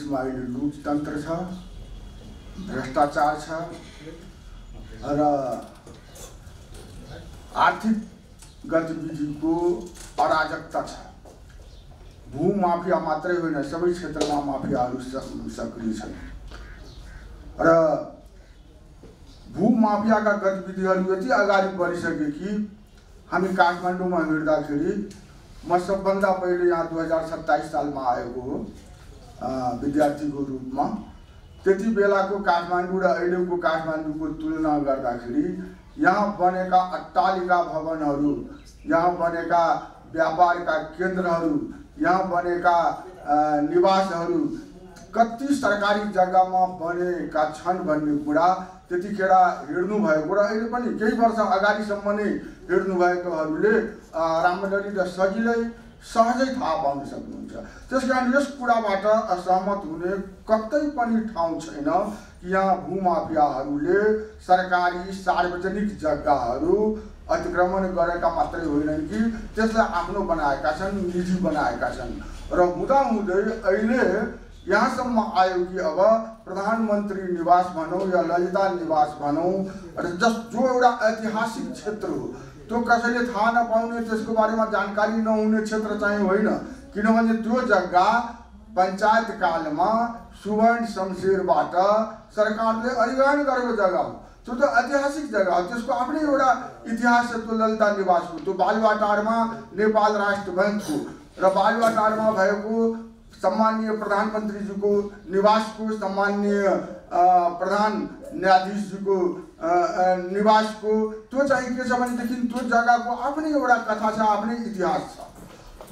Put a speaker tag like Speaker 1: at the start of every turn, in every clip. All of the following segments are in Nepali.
Speaker 1: देशमा अहिले लुटतन्त्र छ भ्रष्टाचार आर्थिक गतिविधिको अराजकता छ भूमाफिया मात्रै होइन सबै क्षेत्रमा माफियाहरू स- सक्रिय छन् र भूमाफियाका गतिविधिहरू यति अगाडि बढिसके कि हामी काठमाडौँमा हिँड्दाखेरि म सबभन्दा पहिले यहाँ दुई हज़ार सत्ताइस सालमा आएको हो। विद्यार्थीको रूपमा। त्यति बेलाको काठमाडौँ र अहिलेको काठमाडौँको तुलना गर्दाखेरि यहाँ बनेका अट्टालिका भवनहरू यहाँ बनेका व्यापारका केन्द्रहरू यहाँ बनेका निवासहरू कति सरकारी जग्गामा बनेका छन् भन्ने कुरा त्यतिखेर हिँड्नु भएको र अहिले पनि केही वर्ष अगाडिसम्म नै हिँड्नु भएकोहरूले अ, राम्ररी र सजिलै सहजै थाहा पाउन सक्नुहुन्छ। त्यस कारण यस कुराबाट असहमत हुने कतै पनि ठाउँ छैन कि यहाँ भूमाफियाहरूले सरकारी सार्वजनिक जग्गाहरू अतिक्रमण गरेका मात्रै होइनन् कि त्यसलाई आफ्नो बनाएका छन् निजी बनाएका छन्। र हुँदाहुँदै अहिले यहाँसम्म आयो कि अब प्रधानमन्त्री निवास भनौँ या ललिता निवास भनौँ र जस जो एउटा ऐतिहासिक क्षेत्र हो त्यो कसैले थाहा नपाउने त्यसको बारेमा जानकारी नहुने क्षेत्र चाहिँ होइन। किनभने त्यो जग्गा पञ्चायत कालमा सुवर्ण शमशेरबाट सरकारले अधिग्रहण गरेको जग्गा हो। त्यो त ऐतिहासिक जग्गा हो। त्यसको आफ्नै एउटा इतिहास छ त्यो ललिता निवासको त्यो बालुवाटारमा नेपाल राष्ट्र बैङ्कको र बालुवाटारमा भएको सम्मानीय प्रधानमन्त्रीजीको निवासको सम्मानीय प्रधान न्यायाधीशजीको निवासको त्यो चाहिँ के छ भनेदेखि त्यो जग्गाको आफ्नै एउटा कथा छ आफ्नै इतिहास छ।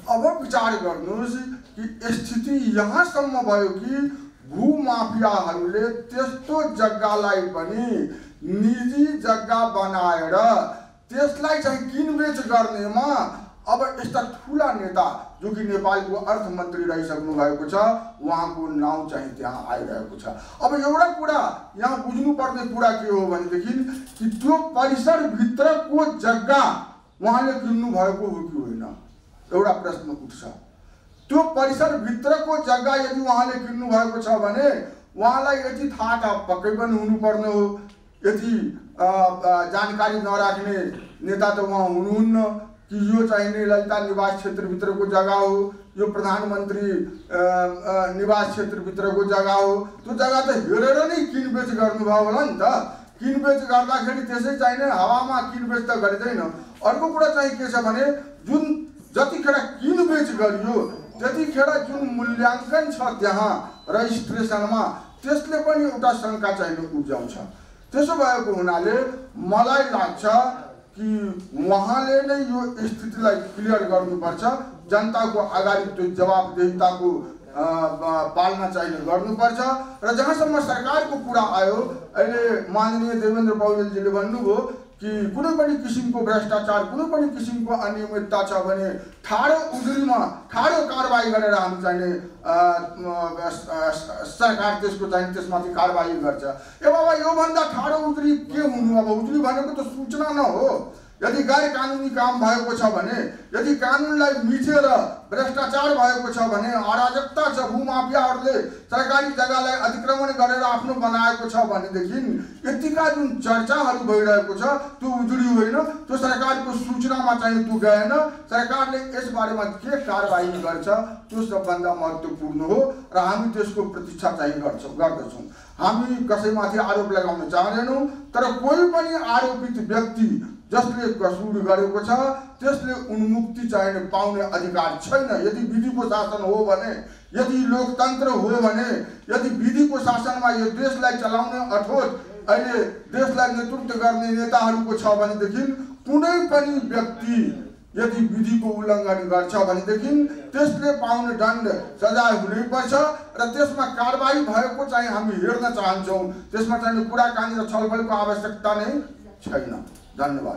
Speaker 1: अब विचार गर्नुहोस् कि स्थिति यहाँसम्म भयो कि भूमाफियाहरूले त्यस्तो जग्गालाई पनि निजी जग्गा बनाएर त्यसलाई चाहिँ किनबेच गर्नेमा अब यस्ता ठुला नेता जो कि नेपालको अर्थमन्त्री रहिसक्नु भएको छ उहाँको नाउँ चाहिँ त्यहाँ आइरहेको छ। अब एउटा कुरा यहाँ बुझ्नुपर्ने कुरा के हो भनेदेखि कि त्यो परिसरभित्रको जग्गा उहाँले किन्नु भएको हो कि होइन? एउटा प्रश्न उठ्छ। त्यो परिसरभित्रको जग्गा यदि उहाँले किन्नु भएको छ भने उहाँलाई यति थाहा त पक्कै पनि हुनुपर्ने हो। यति जानकारी नराख्ने नेता त उहाँ हुनुहुन्न। कि यो चाहिने ललिता निवास क्षेत्रभित्रको जग्गा हो यो प्रधानमन्त्री निवास क्षेत्रभित्रको जग्गा हो त्यो जग्गा त हेरेर नै किनबेच गर्नुभयो होला नि त किनबेच गर्दाखेरि त्यसै चाहिने हावामा किनबेच त गरिँदैन अर्को कुरा चाहिँ के छ भने जुन जतिखेर किनबेच गरियो त्यतिखेर जुन मूल्याङ्कन छ त्यहाँ रजिस्ट्रेसनमा त्यसले पनि एउटा शङ्का चाहिँ उब्जाउँछ। त्यसो भएको हुनाले मलाई लाग्छ कि उहाँले नै यो स्थितिलाई क्लियर गर्नुपर्छ। जनताको अगाडि त्यो ब- पालना चाहिँ गर्नुपर्छ। र जहाँसम्म सरकारको कुरा आयो अहिले माननीय देवेन्द्र पौडेलजीले भन्नुभयो कि कुनै पनि किसिमको भ्रष्टाचार कुनै पनि किसिमको अनियमितता छ भने ठाडो उजुरीमा ठाडो कारवाही गरेर हामी स- सरकार त्यसको चाहिँ त्यसमाथि कारवाही गर्छ। ए बाबा योभन्दा ठाडो उजुरी के हुनु? अब उजुरी भनेको त सूचना न हो। यदि गैर कानुनी काम भएको छ भने यदि कानुनलाई मिचेर भ्रष्टाचार भएको छ भने अराजकता छ भूमाफियाहरूले सरकारी जग्गालाई अतिक्रमण गरेर आफ्नो बनाएको छ भनेदेखि यतिका जुन चर्चाहरू भइरहेको छ त्यो उजुरी होइन। त्यो सरकारको सूचनामा चाहिँ त्यो गएन। सरकारले यसबारेमा के कारवाही गर्छ त्यो सबभन्दा महत्त्वपूर्ण हो र हामी त्यसको प्रतीक्षा चाहिँ गर्छौँ गर्दछौँ। हामी कसैमाथि आरोप लगाउन चाहँदैनौँ तर कोही पनि आरोपित व्यक्ति जसले कसुर गरेको छ त्यसले उन्मुक्ति चाहिने पाउने अधिकार छैन। यदि विधिको शासन हो भने यदि लोकतन्त्र हो भने यदि विधिको शासनमा यो देशलाई चलाउने अठोट अहिले देशलाई नेतृत्व गर्ने नेताहरूको छ भनेदेखि कुनै पनि व्यक्ति यदि विधिको उल्लङ्घन गर्छ भनेदेखि त्यसले पाउने दण्ड सजाय हुनैपर्छ र त्यसमा कारवाही भएको चाहिँ हामी हेर्न चाहन्छौँ। त्यसमा चाहिँ कुराकानी र छलफलको आवश्यकता नै छैन। 三
Speaker 2: 十八